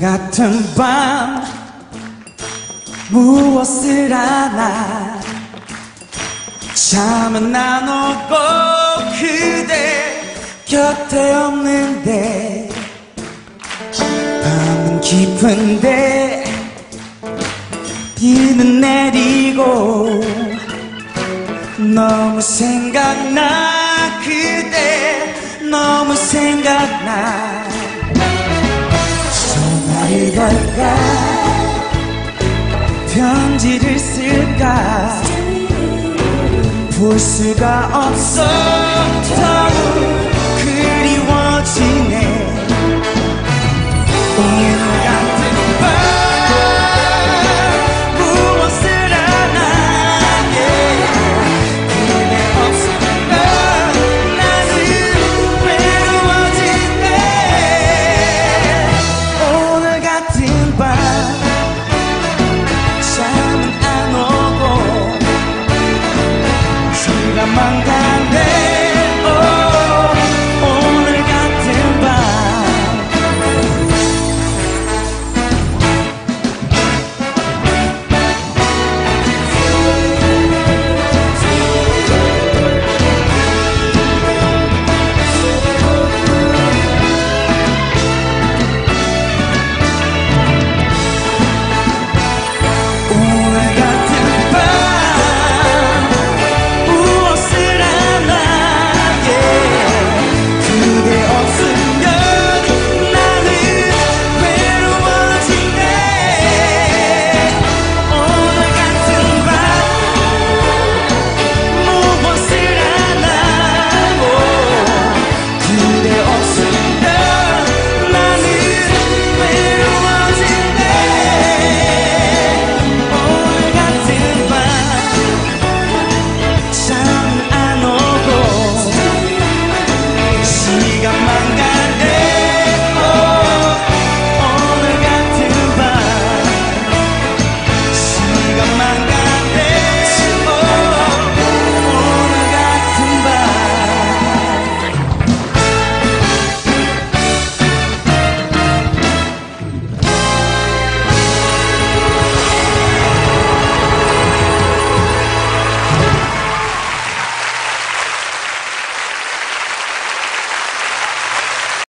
같은 밤 무엇을 하나 잠은 안 오고 그대 곁에 없는데 밤은 깊은데 비는 내리고 너무 생각나 그대 너무 생각나 걸까 편지를 쓸까 볼 수가 없어. 더욱 그리워지네